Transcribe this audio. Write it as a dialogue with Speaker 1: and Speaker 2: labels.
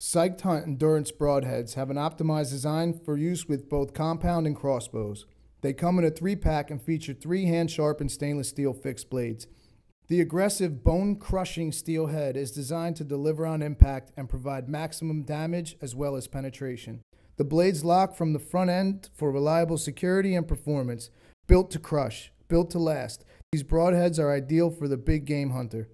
Speaker 1: SYKD Hunt Endurance broadheads have an optimized design for use with both compound and crossbows. They come in a three pack and feature three hand sharpened stainless steel fixed blades. The aggressive bone crushing steel head is designed to deliver on impact and provide maximum damage as well as penetration. The blades lock from the front end for reliable security and performance. Built to crush, built to last. These broadheads are ideal for the big game hunter.